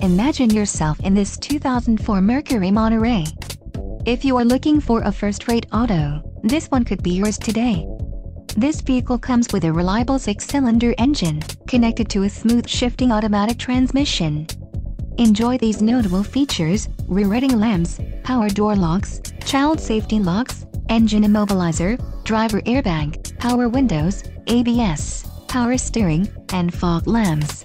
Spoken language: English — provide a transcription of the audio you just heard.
Imagine yourself in this 2004 Mercury Monterey. If you are looking for a first-rate auto, this one could be yours today. This vehicle comes with a reliable six-cylinder engine, connected to a smooth shifting automatic transmission. Enjoy these notable features, rear-reading lamps, power door locks, child safety locks, engine immobilizer, driver airbag, power windows, ABS, power steering, and fog lamps.